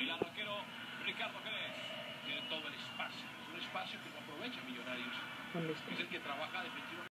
El arroquero Ricardo Jerez tiene todo el espacio. Es un espacio que no aprovecha Millonarios. Es el que trabaja definitivamente.